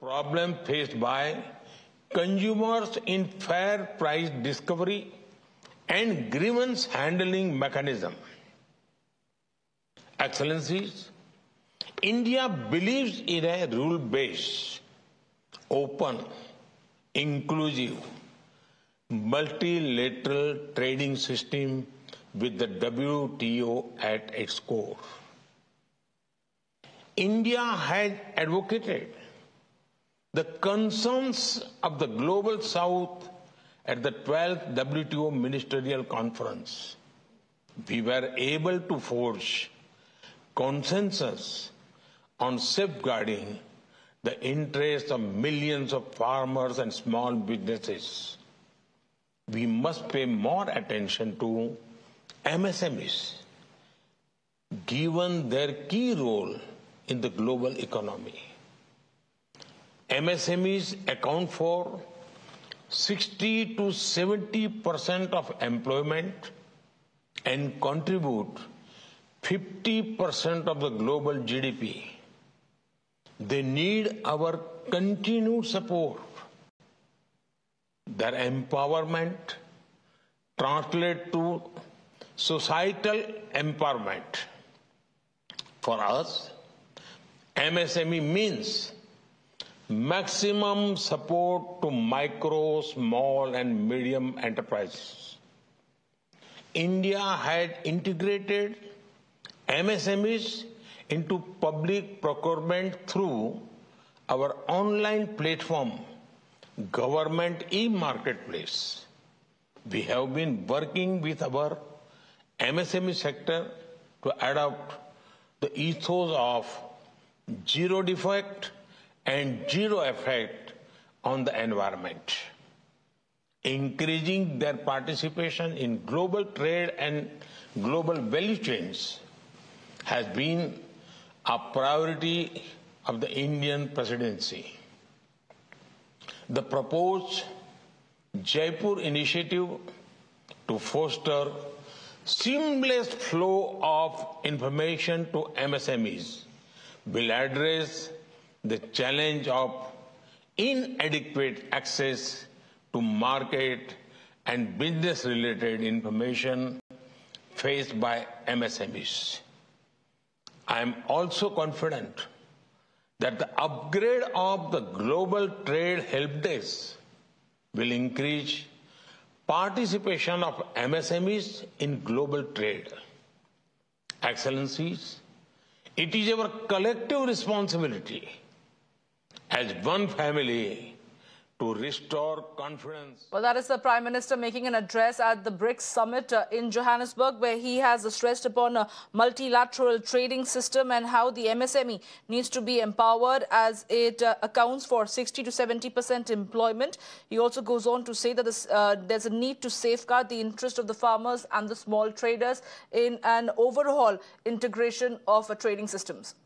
problem faced by consumers in fair price discovery and grievance handling mechanism. Excellencies, India believes in a rule-based, open, inclusive, multilateral trading system with the WTO at its core. India has advocated the concerns of the Global South at the 12th WTO Ministerial Conference. We were able to forge consensus on safeguarding the interests of millions of farmers and small businesses. We must pay more attention to MSMEs, given their key role in the global economy. MSMEs account for 60 to 70 percent of employment and contribute 50 percent of the global GDP. They need our continued support. Their empowerment translates to societal empowerment. For us, MSME means maximum support to micro, small, and medium enterprises. India had integrated MSMEs into public procurement through our online platform, Government e-Marketplace. We have been working with our MSME sector to adopt the ethos of zero defect and zero effect on the environment. Increasing their participation in global trade and global value chains has been a priority of the Indian presidency. The proposed Jaipur initiative to foster seamless flow of information to MSMEs will address the challenge of inadequate access to market and business related information faced by MSMEs. I am also confident that the upgrade of the global trade help desk will increase participation of MSMEs in global trade. Excellencies, it is our collective responsibility as one family to restore confidence. Well, that is the Prime Minister making an address at the BRICS summit uh, in Johannesburg, where he has stressed upon a multilateral trading system and how the MSME needs to be empowered as it uh, accounts for 60 to 70 percent employment. He also goes on to say that this, uh, there's a need to safeguard the interest of the farmers and the small traders in an overhaul integration of uh, trading systems.